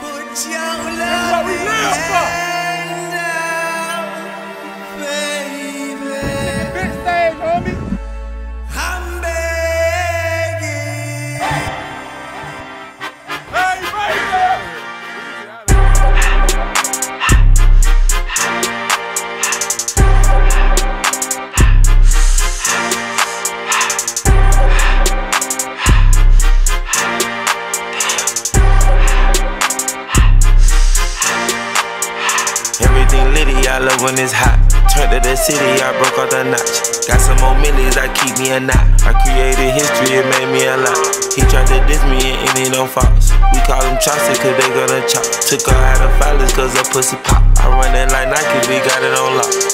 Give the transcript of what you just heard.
不叫了。When it's hot. Turned to the city, I broke off the notch. Got some more millies, I keep me a knot. I created history, it made me a lot. He tried to diss me and any no false. We call them chopsticks cause they gonna chop. Took her out of filers cause her pussy pop. I run it like Nike, we got it on lock.